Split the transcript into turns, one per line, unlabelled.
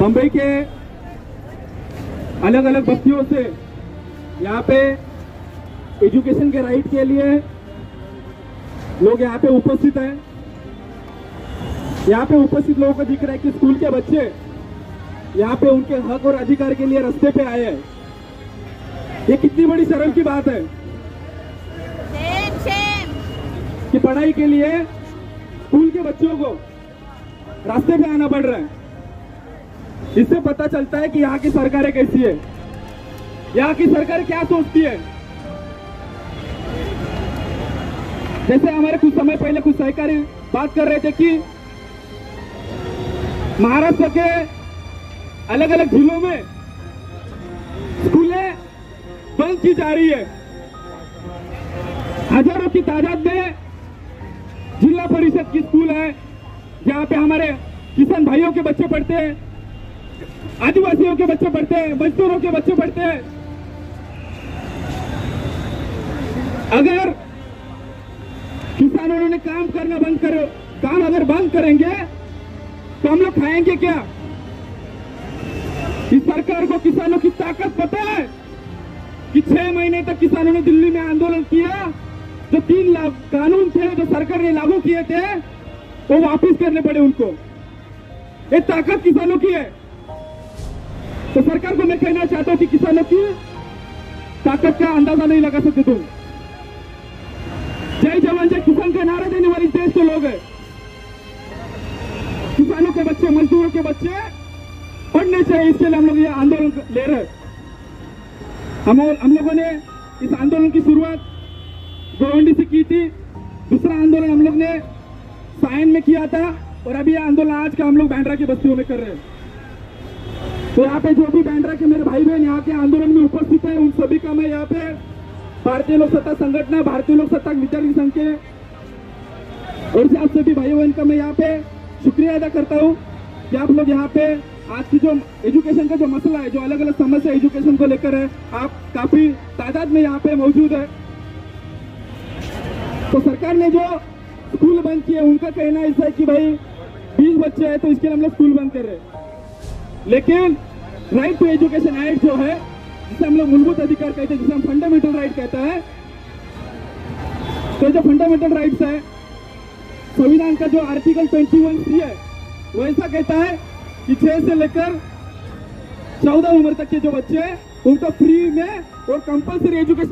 बम्बई के अलग अलग बस्तियों से यहाँ पे एजुकेशन के राइट के लिए लोग यहाँ पे उपस्थित हैं। यहाँ पे उपस्थित लोगों को दिख रहा है कि स्कूल के बच्चे यहाँ पे उनके हक और अधिकार के लिए रास्ते पे आए हैं। ये कितनी बड़ी शर्म की बात है कि पढ़ाई के लिए स्कूल के बच्चों को रास्ते पे आना पड़ रहा है। इससे पता चलता है कि यहाँ की सरकारें कैसी है। यहाँ की सरकार क्या सोचती है? जैसे हमारे कुछ समय पहले कुछ सहकारी बात कर रहे थे कि महाराष्ट्र के अलग अलग जिलों में स्कूलें बंद की जा रही है। हज़ारों की तादाद में जिला परिषद की स्कूल है, जहाँ पे हमारे किसान भाइयों के बच्चे पढ़ते हैं। आदिवासियों के बच्चे पढ़ते हैं, मजदूरों के बच्चे पढ़ते हैं। अगर किसानों ने काम करना बंद करो, काम अगर बंद करेंगे तो हम लोग खाएँगे क्या? इस सरकार को किसानों की ताकत पता है कि छह महीने तक किसानों ने दिल्ली में आंदोलन किया। जो तीन ला- कानून थे, जो सरकार ने लागू किए थे, वो वापस करने पड़े उनको। ये ताकत किसानों की है। तो सरकार को मैं कहना चाहता हूँ कि किसानों की ताकत का अंदाज़ा नहीं लगा सकते तुम। जय जवान, जय किसान का नारा देने वाले देश के लोग हैं। किसानों के बच्चे, मजदूरों के बच्चे, पढ़ने चाहिए, इसके लिए हम लोग ये आंदोलन ले रहे हम हम लोगों ने इस आंदोलन की शुरुआत गोवंडी से की थी। दूसरा आंदोलन हम लोग ने सायन में किया था और अभी आंदोलन आज का हम लोग बैंड्रा की बस्तियों में कर रहे हैं। तो यहाँ पे जो भी बैंड्रा के मेरे भाई बहन यहाँ के आंदोलन में उपस्थित है, उन सभी का मैं यहाँ पे भारतीय लोक सत्ता संगठन, भारतीय लोक सत्ता विचार संघ के और आप सभी भाई बहन का मैं यहाँ पे शुक्रिया अदा करता हूँ कि आप लोग यहाँ पे आज की जो एजुकेशन का जो मसला है, जो अलग अलग समस्या एजुकेशन को लेकर है, आप काफ़ी तादाद में यहाँ पे मौजूद है। तो सरकार ने जो स्कूल बंद किए, उनका कहना ऐसा है कि भाई, बीस बच्चे हैं तो इसके लिए हम लोग स्कूल बंद कर रहे हैं। लेकिन राइट टू एजुकेशन एक्ट जो है, जिसे हम लोग मूलभूत अधिकार कहते हैं, जिसे हम फंडामेंटल राइट कहते हैं। तो जो फंडामेंटल राइट्स है, संविधान का जो आर्टिकल 21 सी है, वो ऐसा कहता है कि छह से लेकर चौदह उम्र तक के जो बच्चे हैं, उनको फ्री में और कंपलसरी एजुकेशन